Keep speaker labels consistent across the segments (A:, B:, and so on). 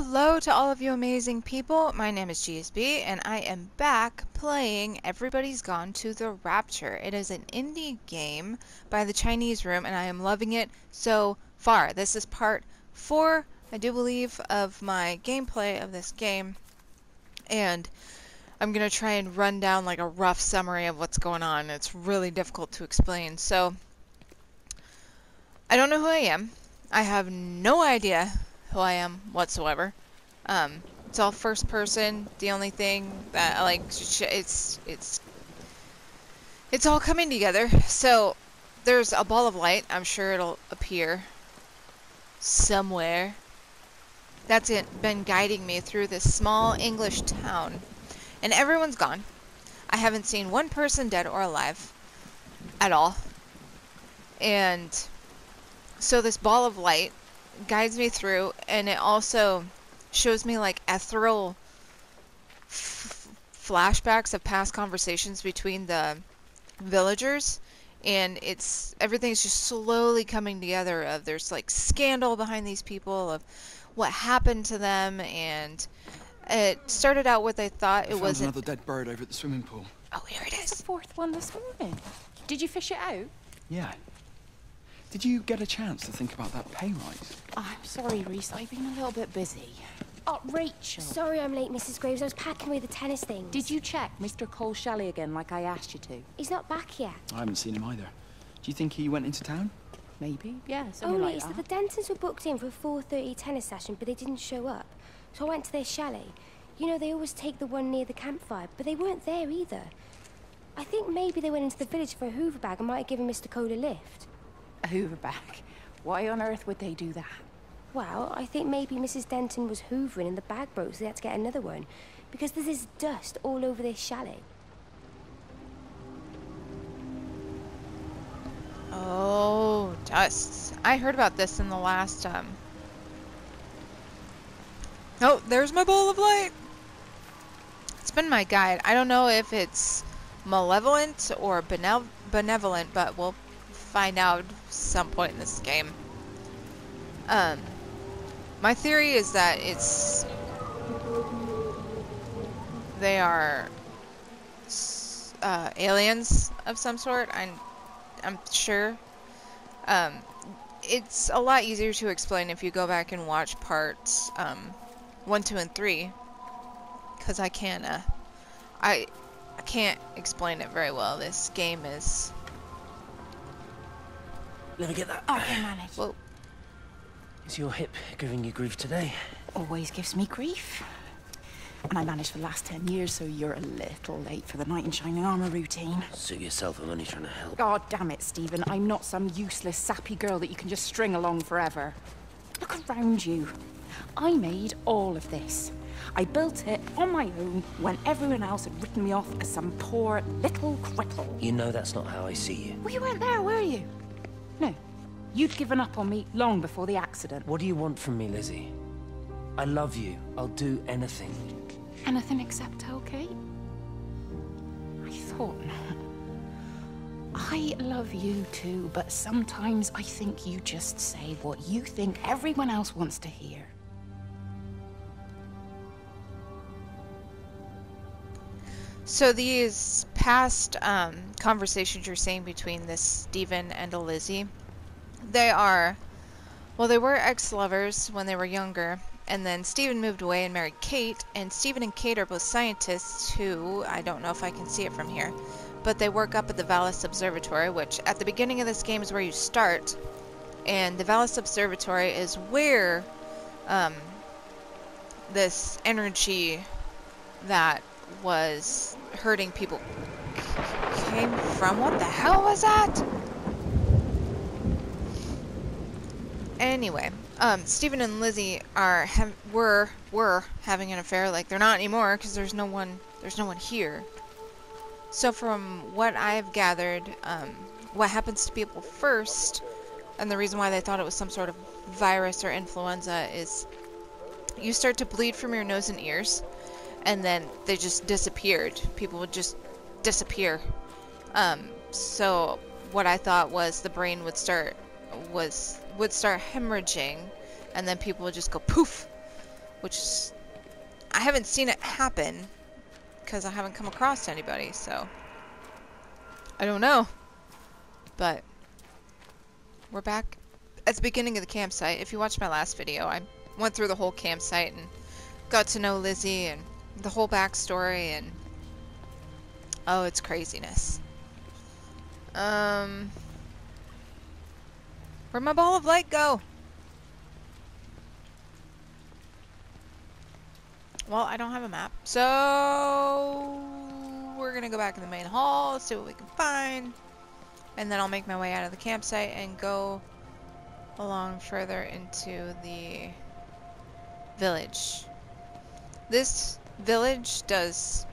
A: Hello to all of you amazing people. My name is JeezBee and I am back playing Everybody's Gone to the Rapture. It is an indie game by the Chinese Room and I am loving it so far. This is part 4, I do believe, of my gameplay of this game. And I'm going to try and run down like a rough summary of what's going on. It's really difficult to explain. So, I don't know who I am. I have no idea who I am whatsoever. Um, it's all first person. The only thing that like, it's it's it's all coming together. So there's a ball of light. I'm sure it'll appear somewhere. That's it. Been guiding me through this small English town, and everyone's gone. I haven't seen one person dead or alive at all. And so this ball of light guides me through, and it also shows me like ethereal flashbacks of past conversations between the villagers and it's everything's just slowly coming together of there's like scandal behind these people of what happened to them and it started out with I thought
B: I
A: it was
B: another dead bird over at the swimming pool.
A: Oh, here it is.
C: the fourth one this morning. Did you fish it out?
B: Yeah. Did you get a chance to think about that pay rise?
C: I'm sorry, Reese. I've been a little bit busy. Oh, Rachel.
D: Sorry I'm late, Mrs. Graves. I was packing away the tennis things.
C: Did you check Mr. Cole Shelley again like I asked you to?
D: He's not back yet.
B: I haven't seen him either. Do you think he went into town?
C: Maybe, yeah,
D: Oh,
C: something like
D: it's that
C: that.
D: the Dentons were booked in for a 4.30 tennis session, but they didn't show up. So I went to their chalet. You know, they always take the one near the campfire, but they weren't there either. I think maybe they went into the village for a hoover bag and might have given Mr. Cole a lift.
C: A hoover bag. Why on earth would they do that?
D: Well, I think maybe Mrs. Denton was hoovering and the bag broke, so they had to get another one. Because there's this dust all over this chalet.
A: Oh, dust. I heard about this in the last, um... Oh, there's my bowl of light! It's been my guide. I don't know if it's malevolent or benevolent, but we'll find out some point in this game. Um, my theory is that it's... They are... Uh, aliens of some sort. I'm I'm sure. Um, it's a lot easier to explain if you go back and watch parts um, one, two, and three, because I can't. Uh, I I can't explain it very well. This game is.
E: Let me get that.
C: I can manage.
A: Well,
E: Is your hip giving you grief today?
C: Always gives me grief. And I managed for the last ten years, so you're a little late for the knight in shining armor routine.
E: Suit yourself, I'm only trying to help.
C: God damn it, Stephen. I'm not some useless, sappy girl that you can just string along forever. Look around you. I made all of this. I built it on my own when everyone else had written me off as some poor little cripple.
E: You know that's not how I see you.
C: Well, you weren't there, were you? No. You'd given up on me long before the accident.
E: What do you want from me, Lizzie? I love you. I'll do anything.
C: Anything except tell Kate? I thought not. I love you too, but sometimes I think you just say what you think everyone else wants to hear.
A: so these past um, conversations you're saying between this Stephen and a Lizzie, they are, well, they were ex-lovers when they were younger, and then Stephen moved away and married Kate, and Stephen and Kate are both scientists who, I don't know if I can see it from here, but they work up at the Valley Observatory, which at the beginning of this game is where you start, and the Valley Observatory is where um, this energy that was hurting people came from. What the hell was that? Anyway, um, Stephen and Lizzie are have, were were having an affair. Like they're not anymore because there's no one there's no one here. So from what I've gathered, um, what happens to people first, and the reason why they thought it was some sort of virus or influenza is you start to bleed from your nose and ears, and then they just disappeared. People would just disappear. Um, so what I thought was the brain would start was would start hemorrhaging, and then people would just go poof. which is, I haven't seen it happen because I haven't come across anybody, so I don't know. But we're back at the beginning of the campsite. If you watched my last video, I went through the whole campsite and got to know Lizzie and the whole backstory and oh, it's craziness. Um, where'd my ball of light go? Well, I don't have a map, so we're gonna go back in the main hall, see what we can find, and then I'll make my way out of the campsite and go along further into the village. This village does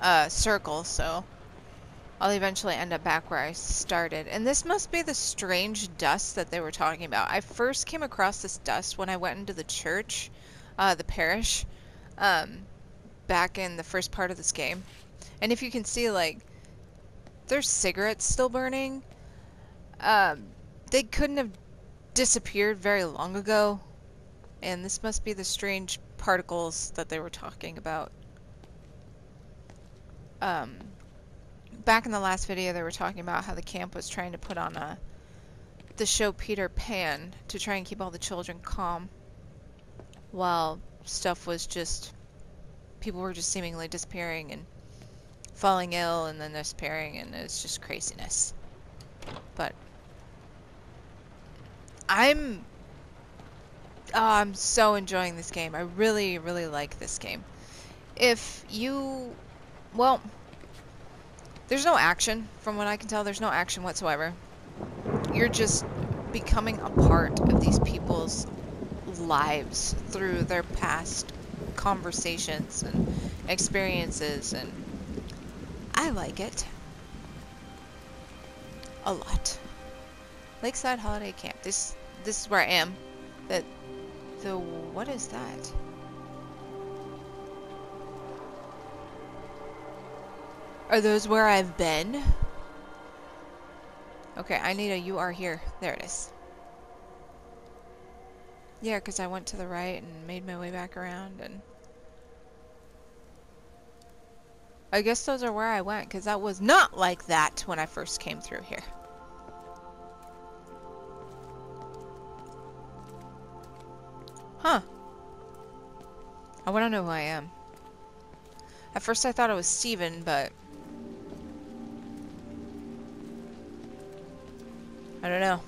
A: uh, circle, so I'll eventually end up back where I started. And this must be the strange dust that they were talking about. I first came across this dust when I went into the church, uh, the parish, um, back in the first part of this game. And if you can see, like, there's cigarettes still burning. Um, they couldn't have disappeared very long ago. And this must be the strange particles that they were talking about. Um, back in the last video, they were talking about how the camp was trying to put on a the show Peter Pan to try and keep all the children calm, while stuff was just people were just seemingly disappearing and falling ill and then disappearing, and it's just craziness. But I'm oh, I'm so enjoying this game. I really, really like this game. If you, well, there's no action, from what I can tell, there's no action whatsoever. You're just becoming a part of these people's lives through their past conversations and experiences, and I like it. A lot. Lakeside Holiday Camp. This this is where I am. That the what is that? Are those where I've been? Okay, I need a you are here. There it is. Yeah, because I went to the right and made my way back around and... I guess those are where I went, because that was not like that when I first came through here. Huh. I want to know who I am. At first I thought it was Stephen, but... I don't know.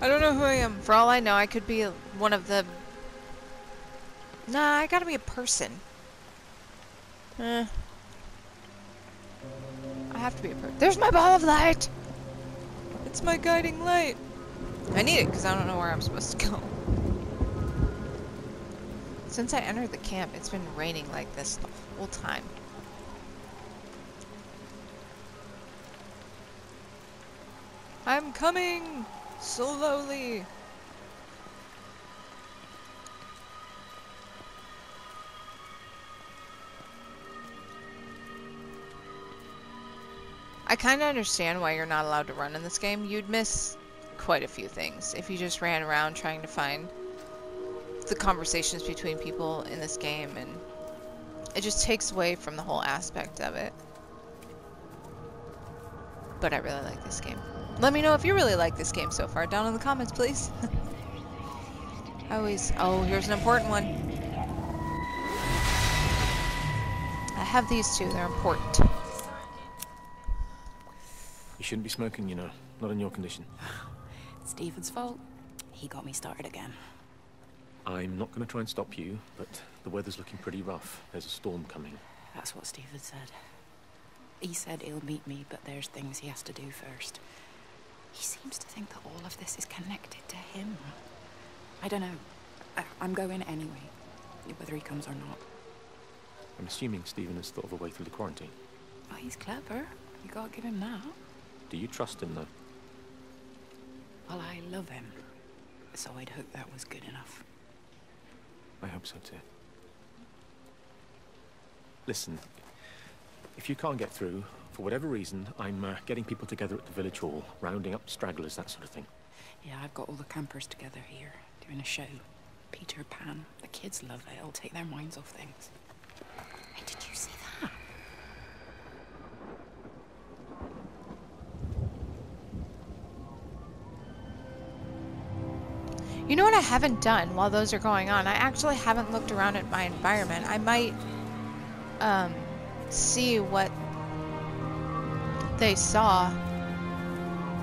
A: I don't know who I am. For all I know, I could be one of the... Nah, I gotta be a person. Eh. I have to be a person. There's my ball of light! It's my guiding light. I need it because I don't know where I'm supposed to go. Since I entered the camp, it's been raining like this the whole time. I'm coming! Slowly! I kind of understand why you're not allowed to run in this game. You'd miss quite a few things if you just ran around trying to find the conversations between people in this game and it just takes away from the whole aspect of it. But I really like this game. Let me know if you really like this game so far down in the comments, please. I always... Oh, here's an important one. I have these two. They're important.
E: You shouldn't be smoking, you know. Not in your condition.
C: Stephen's fault. He got me started again.
E: I'm not going to try and stop you, but the weather's looking pretty rough. There's a storm coming.
C: That's what Stephen said. He said he'll meet me, but there's things he has to do first. He seems to think that all of this is connected to him. I don't know. I I'm going anyway, whether he comes or not.
E: I'm assuming Stephen has thought of a way through the quarantine.
C: Oh, he's clever. You gotta give him that.
E: Do you trust him, though?
C: Well, I love him. So I'd hope that was good enough.
E: I hope so, too. Listen, if you can't get through, for whatever reason, I'm uh, getting people together at the village hall, rounding up stragglers, that sort of thing.
C: Yeah, I've got all the campers together here. doing a show. Peter Pan. The kids love it. It'll take their minds off things. Hey, did you see that?
A: You know what I haven't done while those are going on? I actually haven't looked around at my environment. I might um, see what they saw.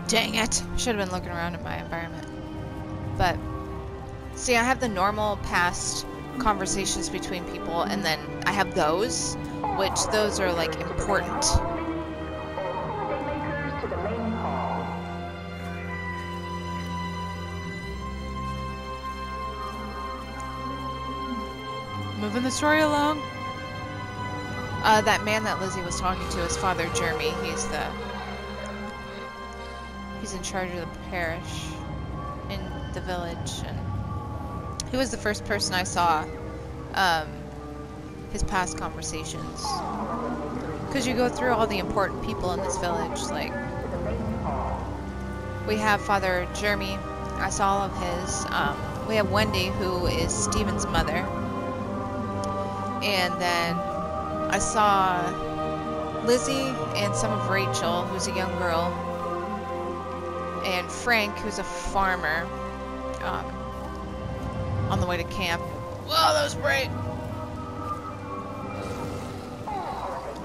A: Dang it! Should have been looking around at my environment. But, see, I have the normal past conversations between people, and then I have those, which those are like important. Moving the story along. Uh, that man that Lizzie was talking to is Father Jeremy. He's the he's in charge of the parish in the village, and he was the first person I saw. Um, his past conversations, because you go through all the important people in this village. Like we have Father Jeremy. I saw all of his. Um, we have Wendy, who is Stephen's mother. And then I saw Lizzie and some of Rachel, who's a young girl, and Frank, who's a farmer, um, on the way to camp. Whoa, that was bright!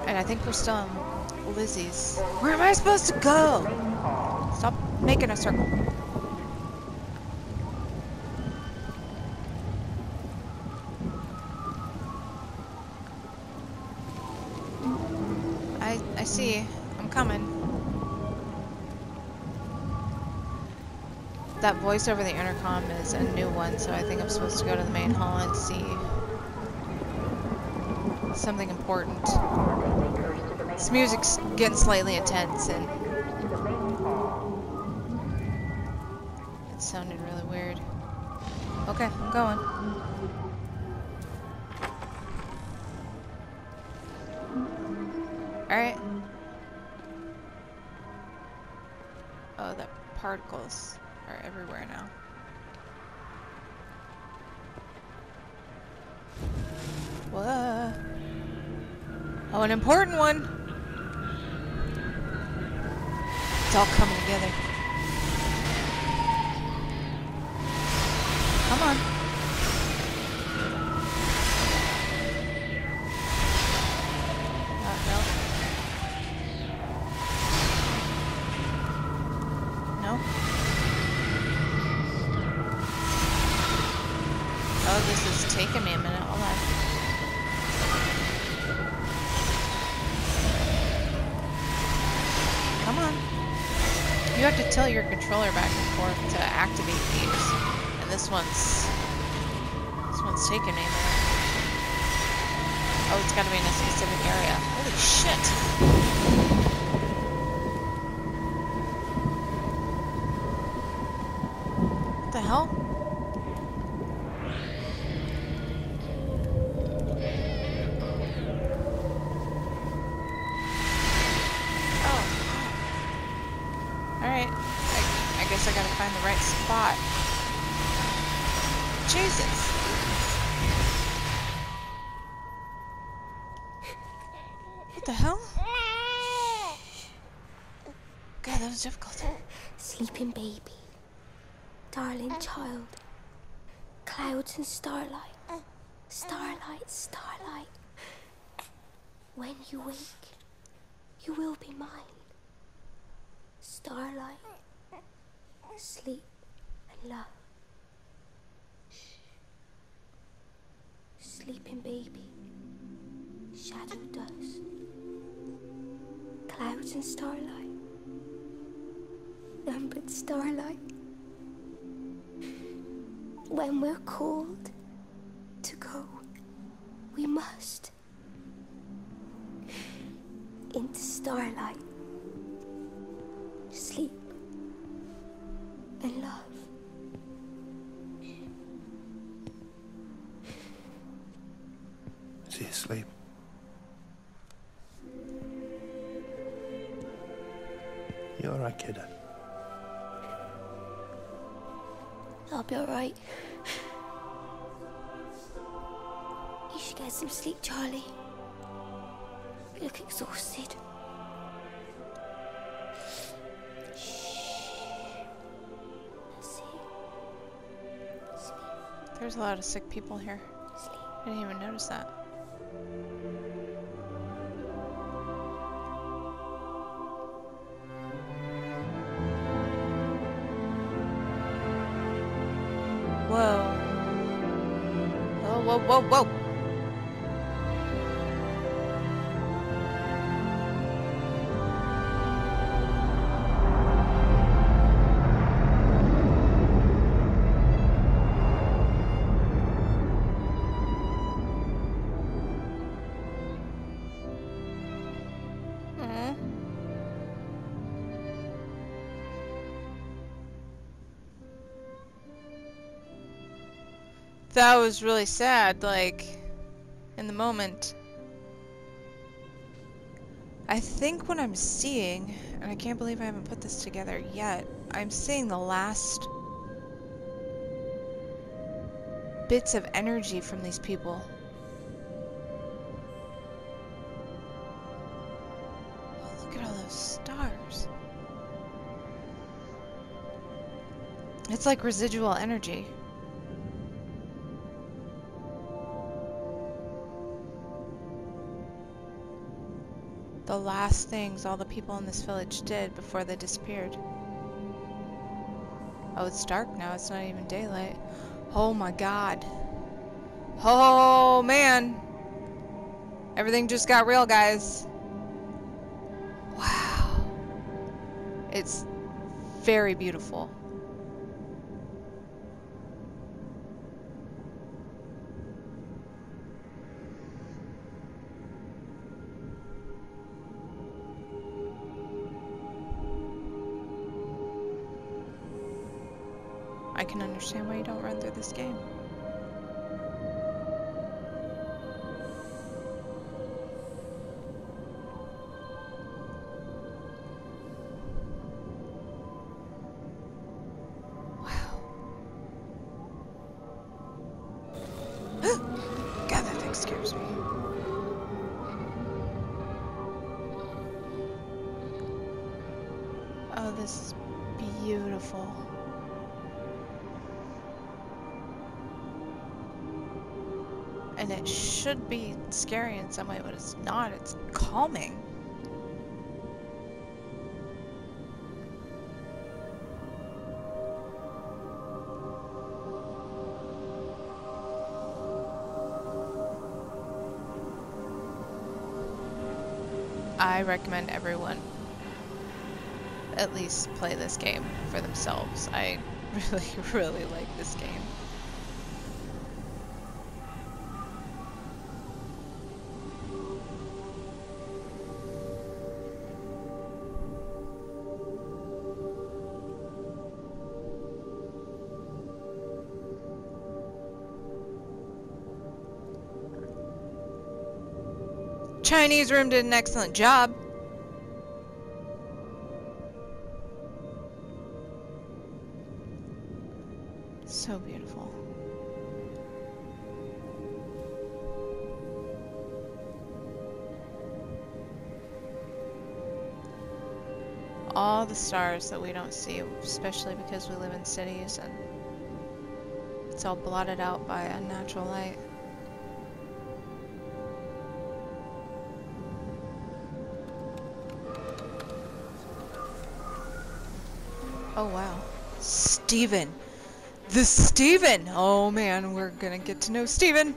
A: And I think we're still in Lizzie's. Where am I supposed to go? Stop making a circle. See. I'm coming. That voice over the intercom is a new one, so I think I'm supposed to go to the main hall and see something important. This music's getting slightly intense and it sounded really weird. Okay, I'm going. Alright. Oh, the particles are everywhere now. Whoa. Oh, an important one. It's all coming together. Come on. Oh, it's gotta be in a specific area. Holy shit! What the hell? God, that was difficult.
D: Sleeping baby. Darling uh. child. Clouds and starlight. Uh. Starlight, starlight. When you wake, you will be mine. Starlight. Sleep and love. Sleeping baby. Shadow dust. Clouds and starlight. Numbered starlight. When we're called to go, we must. Into starlight.
A: Lot of sick people here. I didn't even notice that. Whoa. Whoa, whoa, whoa, whoa. That was really sad, like, in the moment. I think what I'm seeing, and I can't believe I haven't put this together yet, I'm seeing the last bits of energy from these people. Oh, look at all those stars. It's like residual energy. The last things all the people in this village did before they disappeared. Oh, it's dark now. It's not even daylight. Oh my god. Oh man. Everything just got real, guys. Wow. It's very beautiful. Understand why you don't run through this game. And it should be scary in some way, but it's not. It's calming. I recommend everyone at least play this game for themselves. I really, really like this game. Chinese room did an excellent job. So beautiful. All the stars that we don't see, especially because we live in cities and it's all blotted out by unnatural light. Oh wow. Stephen. The Stephen! Oh man, we're gonna get to know Stephen.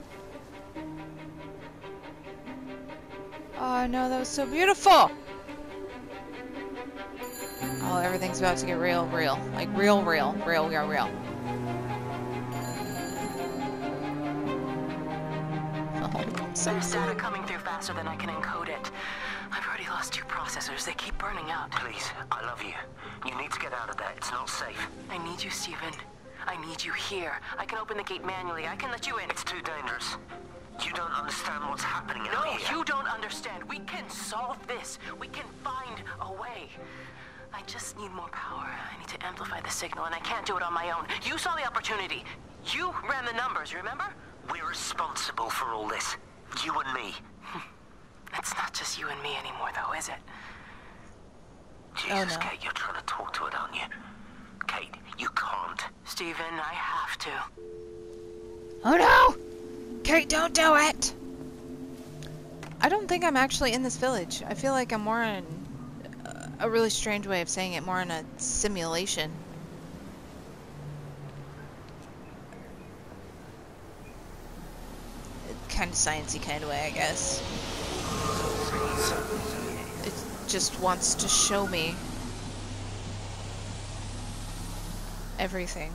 A: Oh no, that was so beautiful! Oh, everything's about to get real, real. Like real, real, real, real, real. Oh, so
F: coming through faster than I can encode it. Lost two processors. They keep burning out.
G: Please, I love you. You need to get out of there. It's not safe.
F: I need you, Stephen. I need you here. I can open the gate manually. I can let you in.
G: It's too dangerous. You don't understand what's happening
F: No,
G: out here.
F: you don't understand. We can solve this. We can find a way. I just need more power. I need to amplify the signal, and I can't do it on my own. You saw the opportunity. You ran the numbers, remember?
G: We're responsible for all this. You and me.
F: It's not just you and me anymore, though, is it?
G: Jesus,
A: no.
G: Kate, you're trying to talk to it, aren't you? Kate, you can't.
F: Stephen, I have to.
A: Oh no! Kate, don't do it! I don't think I'm actually in this village. I feel like I'm more in uh, a really strange way of saying it, more in a simulation. Kind of sciencey kind of way, I guess. Just wants to show me everything.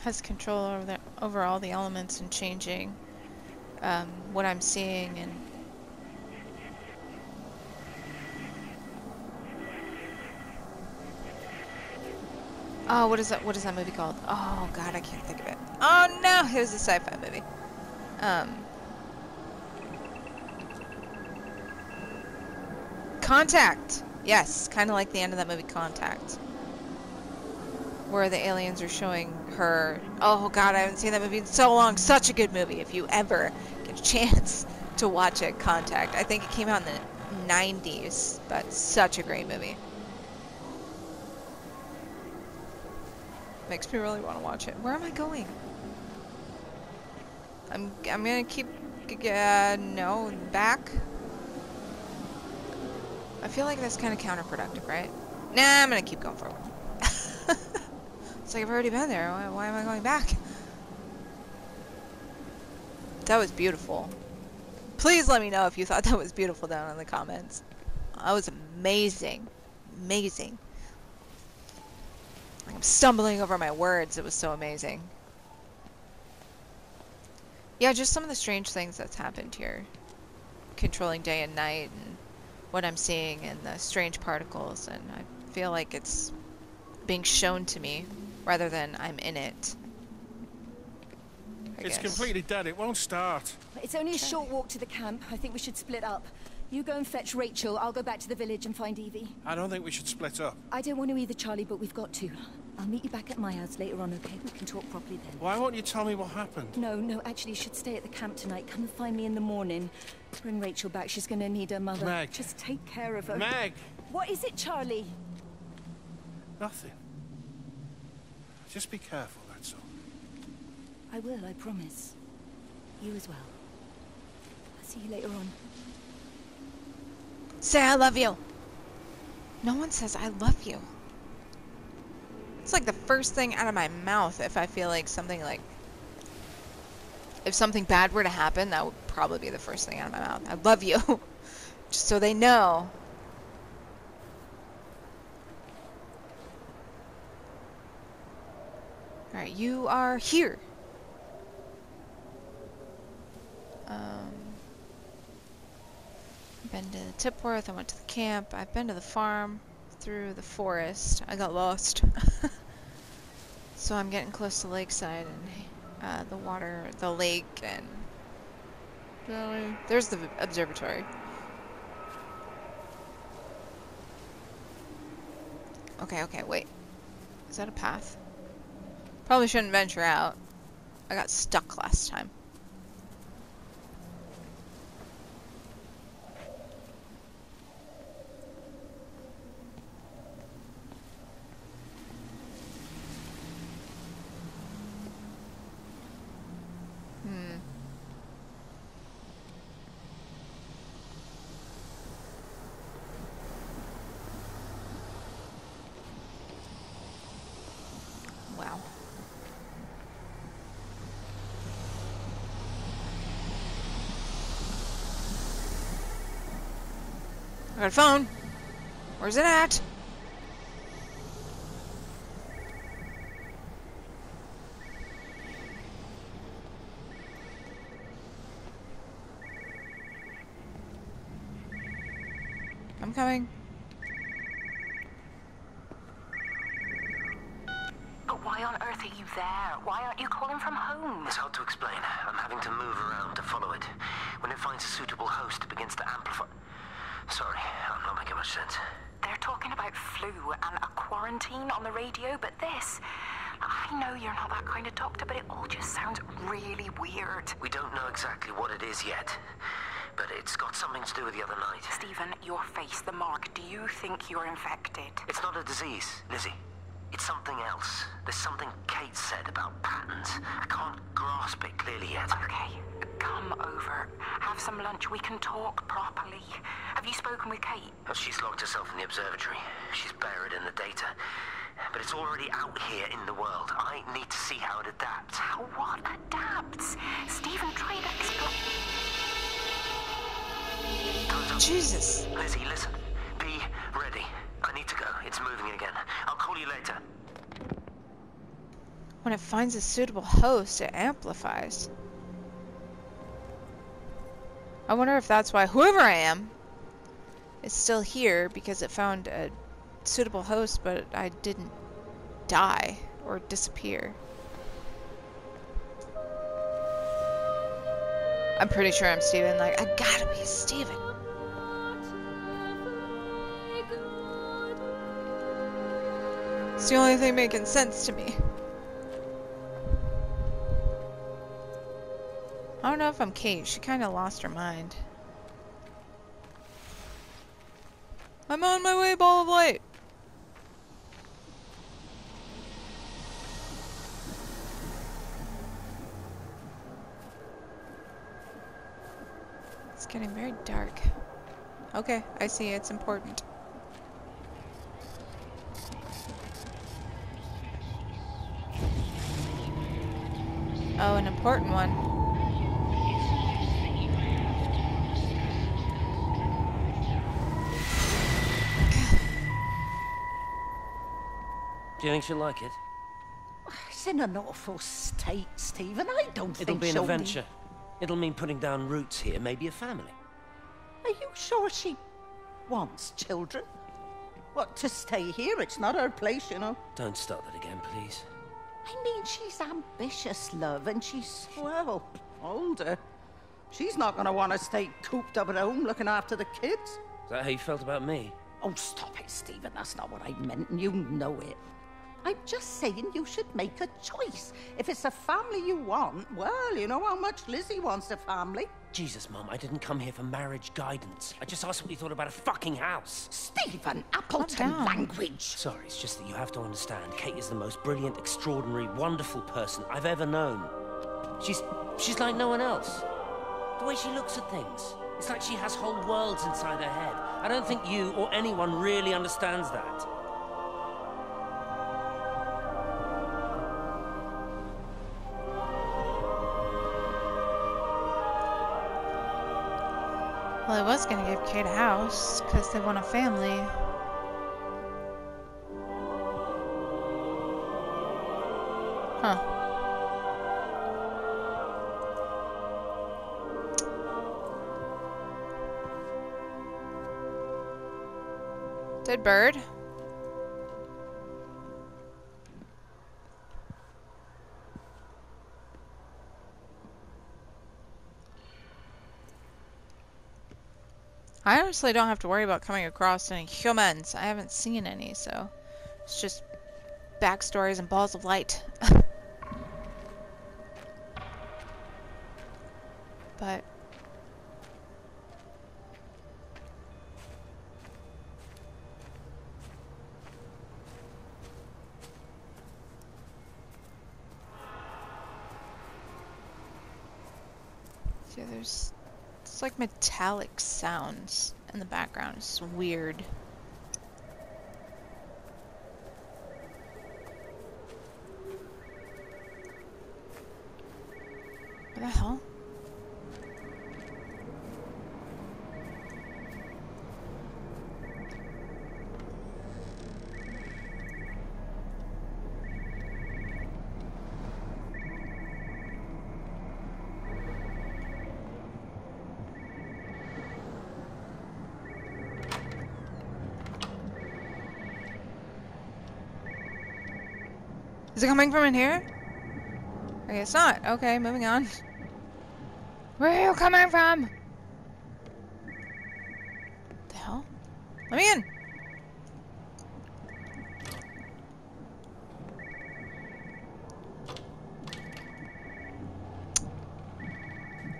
A: has control over the, over all the elements and changing um, what I'm seeing and Oh, what is that? What is that movie called? Oh God, I can't think of it. Oh no, it was a sci-fi movie. Um, Contact. Yes, kind of like the end of that movie, Contact where the aliens are showing her. Oh God, I haven't seen that movie in so long. Such a good movie. If you ever get a chance to watch it, Contact. I think it came out in the 90s, but such a great movie. Makes me really want to watch it. Where am I going? I'm I'm gonna keep uh, no back. I feel like that's kind of counterproductive, right? Nah, I'm gonna keep going forward. It's like I've already been there. Why, why am I going back? That was beautiful. Please let me know if you thought that was beautiful down in the comments. That was amazing. Amazing. Like I'm stumbling over my words. It was so amazing. Yeah, just some of the strange things that's happened here. Controlling day and night and what I'm seeing and the strange particles and I feel like it's being shown to me rather than I'm in it. I
H: It's
A: guess.
H: completely dead. It won't start.
I: It's only a short walk to the camp. I think we should split up. You go and fetch Rachel. I'll go back to the village and find Evie.
H: I don't think we should split up.
I: I don't want to either, Charlie, but we've got to. I'll meet you back at my house later on, okay? We can talk properly then.
H: Why won't you tell me what happened?
I: No, no, actually, you should stay at the camp tonight. Come and find me in the morning. Bring Rachel back. She's going to need her mother.
H: Meg.
I: Just take care of her.
H: Meg!
I: What is it, Charlie?
H: Nothing. Just be careful, that's all.
I: I will, I promise. You as well. I'll see you later on.
A: Say I love you. No one says I love you. It's like the first thing out of my mouth if I feel like something like if something bad were to happen, that would probably be the first thing out of my mouth. I love you. Just so they know. Alright, you are here. Um, been to Tipworth, I went to the camp, I've been to the farm, through the forest. I got lost. so I'm getting close to Lakeside and uh, the water, the lake, and there's the observatory. Okay, okay, wait. Is that a path? Probably shouldn't venture out. I got stuck last time. Hmm. Wow. I got a phone. Where's it at? I'm coming.
F: But why on earth are you there? Why aren't you calling from home?
G: It's hard to explain. I'm having to move around to follow it. When it finds a suitable host, it begins to amplify. Sorry, I'm not making much sense.
F: They're talking about flu and a quarantine on the radio, but this. I know you're not that kind of doctor, but it all just sounds really weird.
G: We don't know exactly what it is yet, but it's got something to do with the other night.
F: Stephen, your face, the mark, do you think you're infected?
G: It's not a disease, Lizzie. It's something else. There's something Kate said about patterns. I can't grasp it clearly yet.
F: Okay, come over. Have some lunch. We can talk properly. Have you spoken with Kate?
G: Oh, she's locked herself in the observatory. She's buried in the data. But it's already out here in the world. I need to see how it adapts.
F: How what adapts? Stephen, try to explain.
A: Jesus.
G: Lizzie, listen. Be ready. I need to go. It's moving again. I'll call you later.
A: When it finds a suitable host, it amplifies. I wonder if that's why whoever I am is still here because it found a suitable host, but I didn't die or disappear. I'm pretty sure I'm Stephen. Like, I gotta be Stephen. It's the only thing making sense to me. I don't know if I'm Kate. She kind of lost her mind. I'm on my way, ball of light. It's getting very dark. Okay, I see. It's important. Oh, an important one.
J: Do you think she'll like it?
K: It's in an awful state, Stephen. I don't think so.
J: It'll
K: think
J: be an adventure. It'll mean putting down roots here, maybe a family.
K: Are you sure she wants children? What, to stay here? It's not her place, you know.
J: Don't start that again, please.
K: I mean, she's ambitious, love, and she's, well, older. She's not going to want to stay cooped up at home looking after the kids.
J: Is that how you felt about me?
K: Oh, stop it, Stephen. That's not what I meant, and you know it. I'm just saying you should make a choice. If it's a family you want, well, you know how much Lizzie wants a family.
J: Jesus, Mum, I didn't come here for marriage guidance. I just asked what you thought about a fucking house.
K: Stephen, Appleton language.
J: Sorry, it's just that you have to understand. Kate is the most brilliant, extraordinary, wonderful person I've ever known. She's she's like no one else. The way she looks at things. It's like she has whole worlds inside her head. I don't think you or anyone really understands that.
A: Gonna give Kate a house, because they want a family. Huh. Dead bird. I don't have to worry about coming across any humans. I haven't seen any, so it's just backstories and balls of light. but yeah, there's it's like metallic sounds in the background. It's weird. It coming from in here? I guess not. Okay, moving on. Where are you coming from? The hell? Let me in!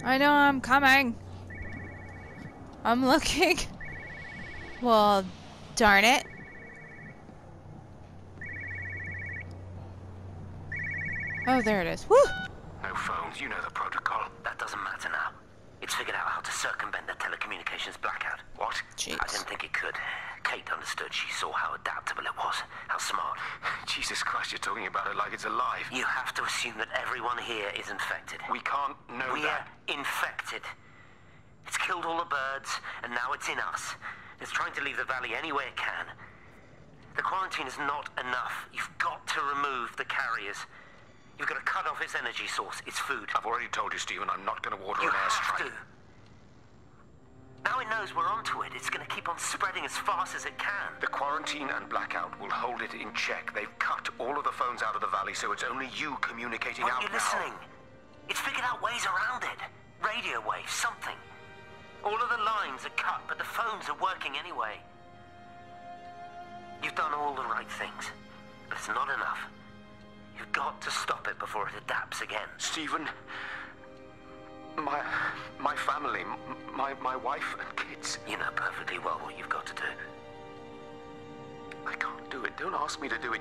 A: I know I'm coming. I'm looking. Well, darn it. Oh, there it is. Woo!
G: No phones, you know the protocol. That doesn't matter now. It's figured out how to circumvent the telecommunications blackout. What?
A: Jeez.
G: I didn't think it could. Kate understood. She saw how adaptable it was, how smart. Jesus Christ, you're talking about it like it's alive. You have to assume that everyone here is infected. We can't know We're that. infected. It's killed all the birds, and now it's in us. It's trying to leave the valley any way it can. The quarantine is not enough. You've got to remove the carriers. You've got to cut off its energy source, its food.
L: I've already told you, Stephen, I'm not going to order
G: You
L: an
G: have
L: airstrike.
G: to. Now it knows we're onto it. It's going to keep on spreading as fast as it can.
L: The quarantine and blackout will hold it in check. They've cut all of the phones out of the valley, so it's only you communicating
G: Aren't
L: out
G: you
L: now.
G: listening? It's figured out ways around it. Radio waves, something. All of the lines are cut, but the phones are working anyway. You've done all the right things, but it's not enough. You've got to stop it before it adapts again.
L: Stephen, my my family, my my wife and kids.
G: You know perfectly well what you've got to do.
L: I can't do it. Don't ask me to do it.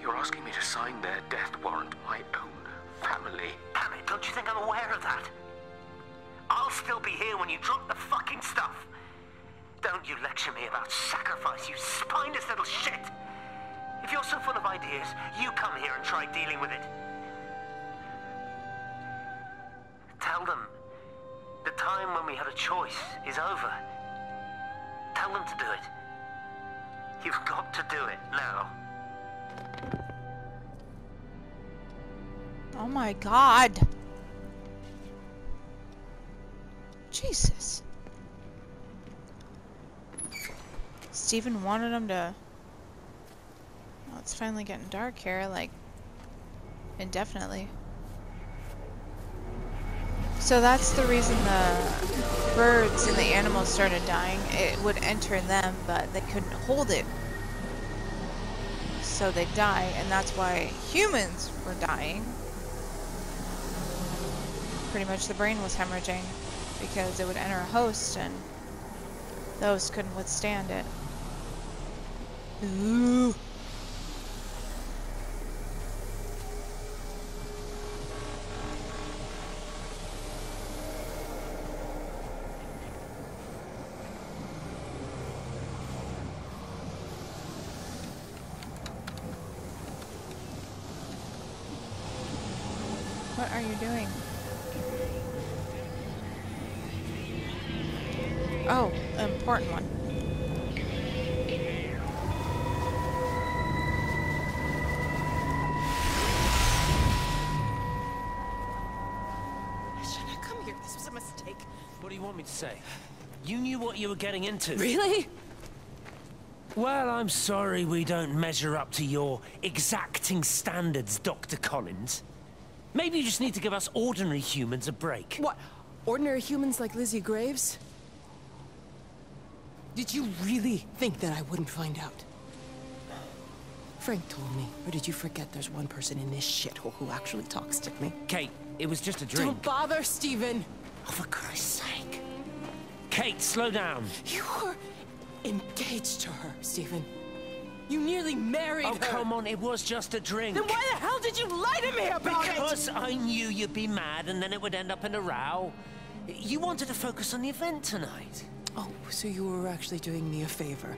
L: You're asking me to sign their death warrant. My own family.
G: Damn it, don't you think I'm aware of that? I'll still be here when you drop the fucking stuff. Don't you lecture me about sacrifice, you spineless little shit. If you're so full of ideas, you come here and try dealing with it. Tell them the time when we had a choice is over. Tell them to do it. You've got to do it now.
A: Oh my god. Jesus. Stephen wanted him to... It's finally getting dark here, like, indefinitely. So that's the reason the birds and the animals started dying. It would enter them, but they couldn't hold it. So they die, and that's why humans were dying. Pretty much the brain was hemorrhaging because it would enter a host and those couldn't withstand it. Ooh. Are you doing? Oh, important one.
C: I shouldn't have come here. This was a mistake.
M: What do you want me to say? You knew what you were getting into.
C: Really?
M: Well, I'm sorry we don't measure up to your exacting standards, Dr. Collins. Maybe you just need to give us ordinary humans a break.
C: What? Ordinary humans like Lizzie Graves? Did you really think that I wouldn't find out? Frank told me, or did you forget there's one person in this shithole who actually talks to me?
M: Kate, it was just a drink.
C: Don't bother, Stephen!
M: Oh, for Christ's sake. Kate, slow down.
C: You were engaged to her, Stephen. You nearly married
M: Oh,
C: her.
M: come on, it was just a drink.
C: Then why the hell did you lie to me about it?
M: Because I knew you'd be mad and then it would end up in a row. You wanted to focus on the event tonight.
C: Oh, so you were actually doing me a favor.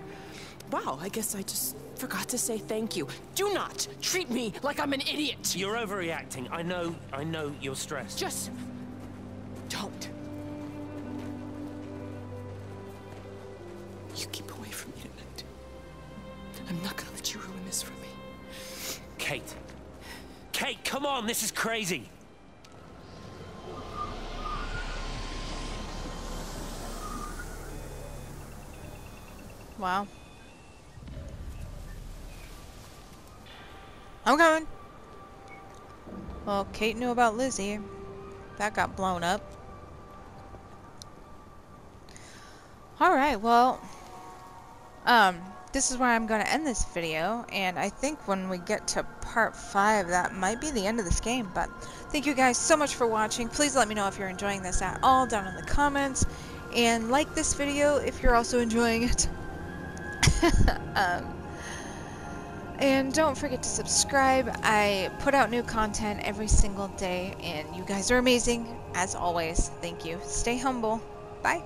C: Wow, I guess I just forgot to say thank you. Do not treat me like I'm an idiot.
M: You're overreacting. I know, I know you're stressed.
C: Just
M: Kate. Kate, come on, this is crazy.
A: Wow. I'm coming. Well, Kate knew about Lizzie. That got blown up. Alright, well, um, this is where I'm going to end this video, and I think when we get to part 5, that might be the end of this game, but thank you guys so much for watching. Please let me know if you're enjoying this at all down in the comments, and like this video if you're also enjoying it. um, and don't forget to subscribe. I put out new content every single day, and you guys are amazing, as always. Thank you. Stay humble. Bye.